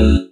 Uh.